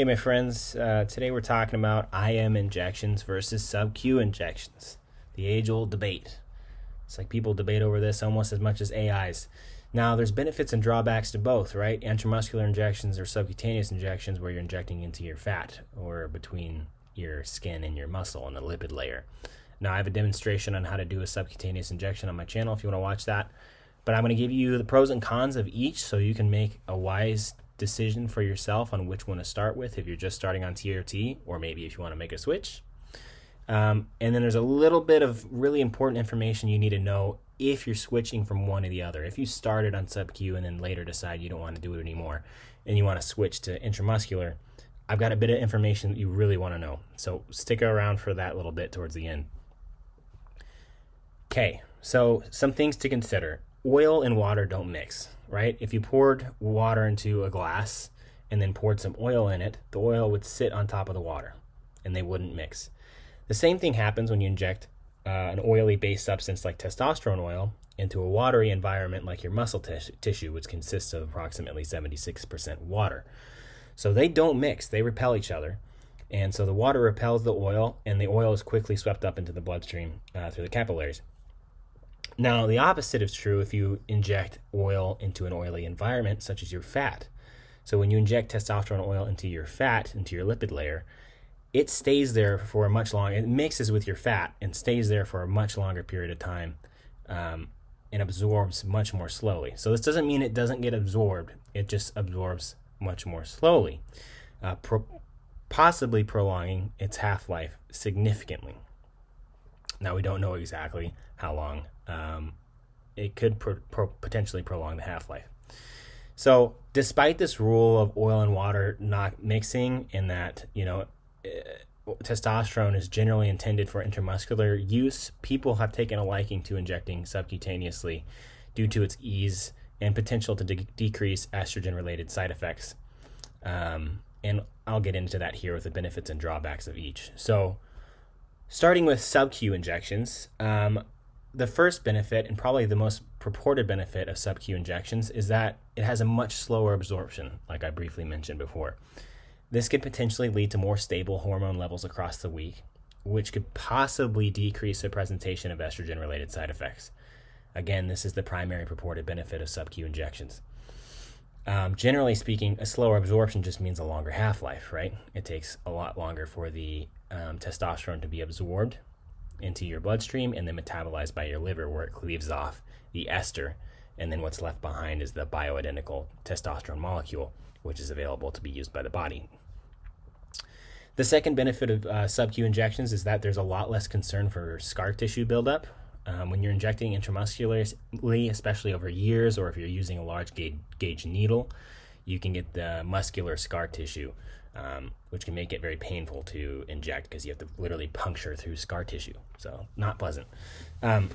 Hey, my friends. Uh, today we're talking about IM injections versus sub Q injections. The age old debate. It's like people debate over this almost as much as AIs. Now, there's benefits and drawbacks to both, right? Intramuscular injections or subcutaneous injections where you're injecting into your fat or between your skin and your muscle and the lipid layer. Now, I have a demonstration on how to do a subcutaneous injection on my channel if you want to watch that. But I'm going to give you the pros and cons of each so you can make a wise decision for yourself on which one to start with if you're just starting on TRT or maybe if you want to make a switch. Um, and then there's a little bit of really important information you need to know if you're switching from one to the other. If you started on sub Q and then later decide you don't want to do it anymore and you want to switch to intramuscular, I've got a bit of information that you really want to know. So stick around for that little bit towards the end. Okay, so some things to consider. Oil and water don't mix right? If you poured water into a glass and then poured some oil in it, the oil would sit on top of the water and they wouldn't mix. The same thing happens when you inject uh, an oily based substance like testosterone oil into a watery environment like your muscle tissue, which consists of approximately 76% water. So they don't mix, they repel each other. And so the water repels the oil, and the oil is quickly swept up into the bloodstream uh, through the capillaries. Now, the opposite is true if you inject oil into an oily environment, such as your fat. So, when you inject testosterone oil into your fat, into your lipid layer, it stays there for a much longer, it mixes with your fat and stays there for a much longer period of time um, and absorbs much more slowly. So, this doesn't mean it doesn't get absorbed, it just absorbs much more slowly, uh, pro- possibly prolonging its half life significantly. Now, we don't know exactly how long um, it could pro- pro- potentially prolong the half life. So, despite this rule of oil and water not mixing, in that you know uh, testosterone is generally intended for intramuscular use, people have taken a liking to injecting subcutaneously due to its ease and potential to de- decrease estrogen-related side effects. Um, and I'll get into that here with the benefits and drawbacks of each. So, starting with sub-Q injections, um, the first benefit and probably the most purported benefit of sub-Q injections is that it has a much slower absorption, like I briefly mentioned before. This could potentially lead to more stable hormone levels across the week, which could possibly decrease the presentation of estrogen related side effects. Again, this is the primary purported benefit of sub-Q injections. Um, generally speaking, a slower absorption just means a longer half life, right? It takes a lot longer for the um, testosterone to be absorbed into your bloodstream and then metabolized by your liver, where it cleaves off the ester. And then what's left behind is the bioidentical testosterone molecule, which is available to be used by the body. The second benefit of uh, sub-Q injections is that there's a lot less concern for scar tissue buildup. Um, when you're injecting intramuscularly, especially over years, or if you're using a large gauge, gauge needle, you can get the muscular scar tissue um, which can make it very painful to inject because you have to literally puncture through scar tissue. So, not pleasant. Um,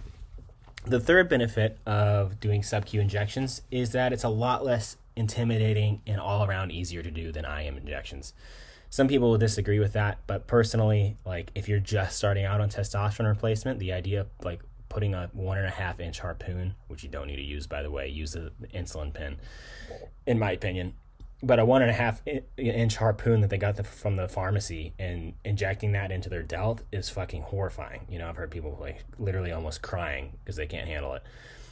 the third benefit of doing sub Q injections is that it's a lot less intimidating and all around easier to do than IM injections. Some people will disagree with that, but personally, like if you're just starting out on testosterone replacement, the idea of like putting a one and a half inch harpoon, which you don't need to use by the way, use the insulin pen, in my opinion, but a one and a half inch harpoon that they got the, from the pharmacy and injecting that into their delt is fucking horrifying. You know, I've heard people like literally almost crying because they can't handle it.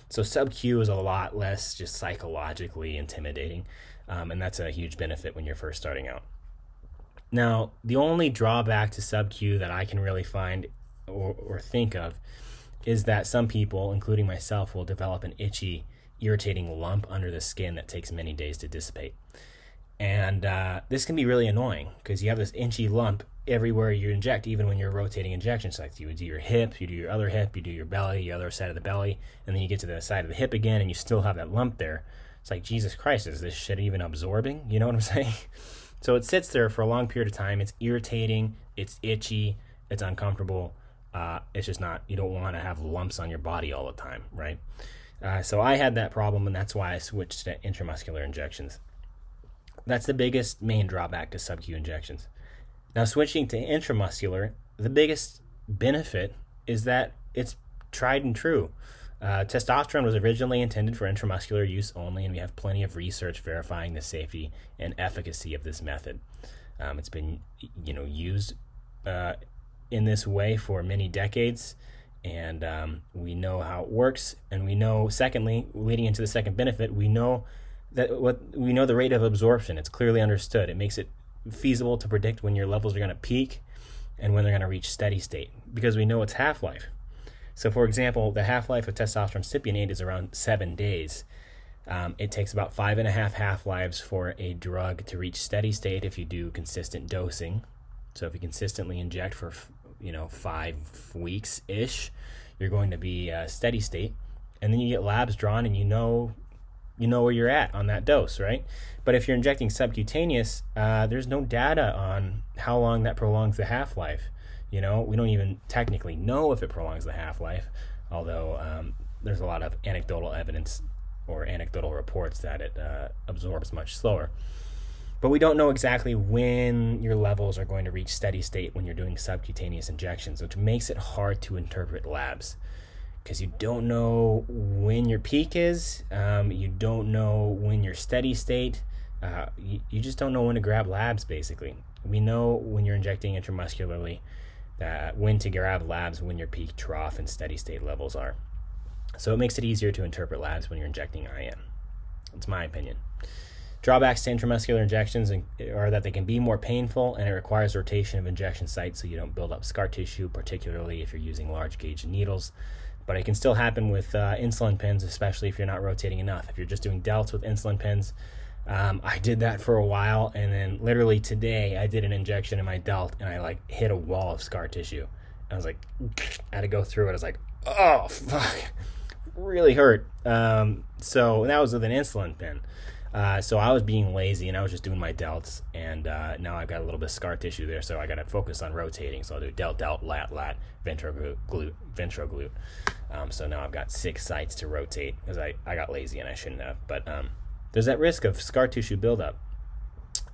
So sub Q is a lot less just psychologically intimidating, um, and that's a huge benefit when you're first starting out. Now, the only drawback to sub Q that I can really find or, or think of is that some people, including myself, will develop an itchy, irritating lump under the skin that takes many days to dissipate. And uh, this can be really annoying because you have this inchy lump everywhere you inject, even when you're rotating injection sites. You would do your hip, you do your other hip, you do your belly, your other side of the belly, and then you get to the side of the hip again and you still have that lump there. It's like, Jesus Christ, is this shit even absorbing? You know what I'm saying? so it sits there for a long period of time. It's irritating, it's itchy, it's uncomfortable. Uh, it's just not, you don't want to have lumps on your body all the time, right? Uh, so I had that problem, and that's why I switched to intramuscular injections. That's the biggest main drawback to sub-Q injections. Now, switching to intramuscular, the biggest benefit is that it's tried and true. Uh, testosterone was originally intended for intramuscular use only, and we have plenty of research verifying the safety and efficacy of this method. Um, it's been you know used uh, in this way for many decades, and um, we know how it works. And we know, secondly, leading into the second benefit, we know that what we know the rate of absorption. It's clearly understood. It makes it feasible to predict when your levels are going to peak and when they're going to reach steady state because we know its half life. So, for example, the half life of testosterone cypionate is around seven days. Um, it takes about five and a half half lives for a drug to reach steady state if you do consistent dosing. So, if you consistently inject for you know five weeks ish, you're going to be uh, steady state, and then you get labs drawn, and you know you know where you're at on that dose, right? But if you're injecting subcutaneous, uh, there's no data on how long that prolongs the half life. You know, we don't even technically know if it prolongs the half life, although um, there's a lot of anecdotal evidence or anecdotal reports that it uh, absorbs much slower. But we don't know exactly when your levels are going to reach steady state when you're doing subcutaneous injections, which makes it hard to interpret labs because you don't know when your peak is, um, you don't know when your steady state, uh, you, you just don't know when to grab labs basically. We know when you're injecting intramuscularly that when to grab labs when your peak trough and steady state levels are. So it makes it easier to interpret labs when you're injecting IM. It's my opinion. Drawbacks to intramuscular injections are that they can be more painful and it requires rotation of injection sites so you don't build up scar tissue, particularly if you're using large gauge needles. But it can still happen with uh, insulin pens, especially if you're not rotating enough. If you're just doing delts with insulin pens, um, I did that for a while, and then literally today I did an injection in my delt, and I like hit a wall of scar tissue. I was like, I had to go through it. I was like, oh fuck, really hurt. Um, so that was with an insulin pen. Uh, so I was being lazy and I was just doing my delts, and uh, now I've got a little bit of scar tissue there, so I got to focus on rotating. So I'll do delt, delt, lat, lat, ventro glute, ventro glute. Um, so now I've got six sites to rotate because I, I got lazy and I shouldn't have. But um, there's that risk of scar tissue buildup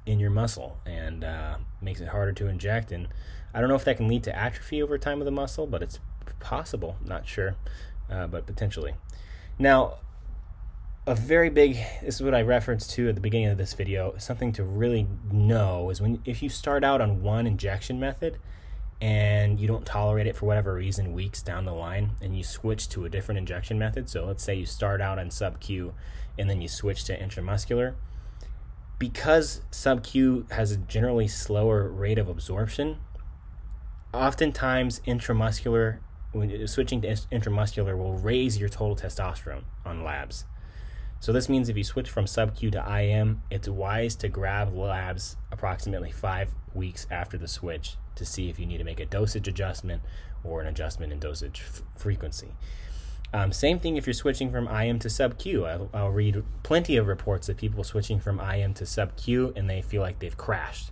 in your muscle and uh, makes it harder to inject. And I don't know if that can lead to atrophy over time of the muscle, but it's possible. Not sure, uh, but potentially. Now, a very big this is what I referenced to at the beginning of this video. Something to really know is when if you start out on one injection method and you don't tolerate it for whatever reason weeks down the line and you switch to a different injection method. So let's say you start out on sub Q and then you switch to intramuscular. Because sub Q has a generally slower rate of absorption, oftentimes intramuscular when switching to intramuscular will raise your total testosterone on labs. So this means if you switch from sub Q to IM, it's wise to grab labs approximately five weeks after the switch to see if you need to make a dosage adjustment or an adjustment in dosage frequency. Um, same thing if you're switching from IM to sub Q. I'll, read plenty of reports of people switching from IM to sub Q and they feel like they've crashed.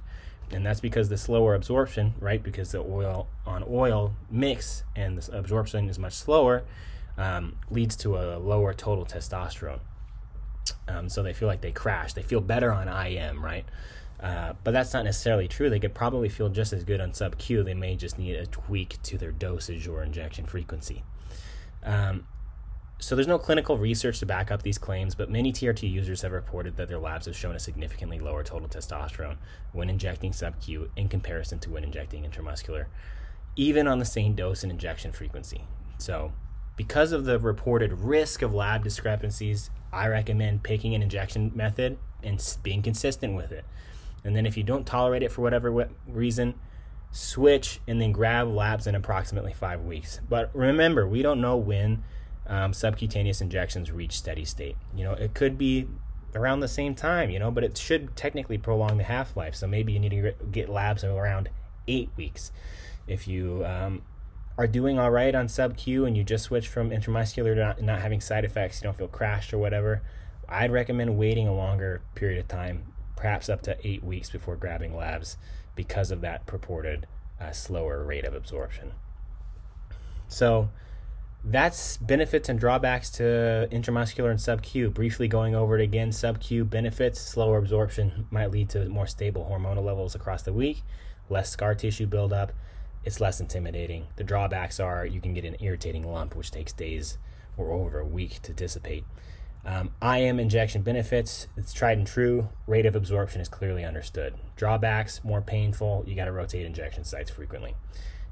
And that's because the slower absorption, right? Because the oil on oil mix and the absorption is much slower, um, leads to a lower total testosterone. Um, so they feel like they crash. They feel better on IM, right? Uh, but that's not necessarily true. They could probably feel just as good on sub Q. They may just need a tweak to their dosage or injection frequency. Um, so there's no clinical research to back up these claims, but many TRT users have reported that their labs have shown a significantly lower total testosterone when injecting sub Q in comparison to when injecting intramuscular, even on the same dose and injection frequency. So, because of the reported risk of lab discrepancies, I recommend picking an injection method and being consistent with it. And then if you don't tolerate it for whatever reason, switch and then grab labs in approximately five weeks. But remember, we don't know when um, subcutaneous injections reach steady state. You know, it could be around the same time, you know, but it should technically prolong the half life. So maybe you need to get labs around eight weeks. If you um, are doing all right on sub Q and you just switch from intramuscular to not, not having side effects, you don't feel crashed or whatever, I'd recommend waiting a longer period of time perhaps up to eight weeks before grabbing labs because of that purported uh, slower rate of absorption. So that's benefits and drawbacks to intramuscular and sub-Q. Briefly going over it again, sub-Q benefits, slower absorption might lead to more stable hormonal levels across the week, less scar tissue buildup, it's less intimidating. The drawbacks are you can get an irritating lump, which takes days or over a week to dissipate. Um, IM injection benefits, it's tried and true. Rate of absorption is clearly understood. Drawbacks, more painful. You got to rotate injection sites frequently.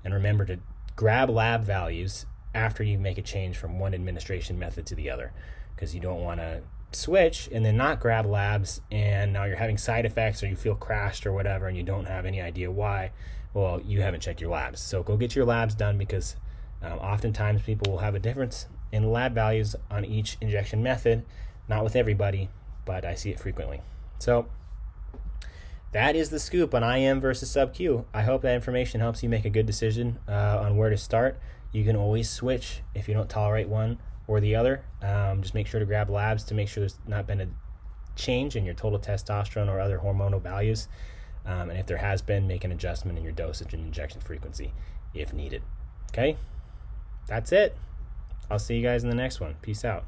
And remember to grab lab values after you make a change from one administration method to the other because you don't want to switch and then not grab labs and now you're having side effects or you feel crashed or whatever and you don't have any idea why well you haven't checked your labs so go get your labs done because um, oftentimes people will have a difference in lab values on each injection method not with everybody but i see it frequently so that is the scoop on im versus sub q i hope that information helps you make a good decision uh, on where to start you can always switch if you don't tolerate one or the other. Um, just make sure to grab labs to make sure there's not been a change in your total testosterone or other hormonal values. Um, and if there has been, make an adjustment in your dosage and injection frequency if needed. Okay? That's it. I'll see you guys in the next one. Peace out.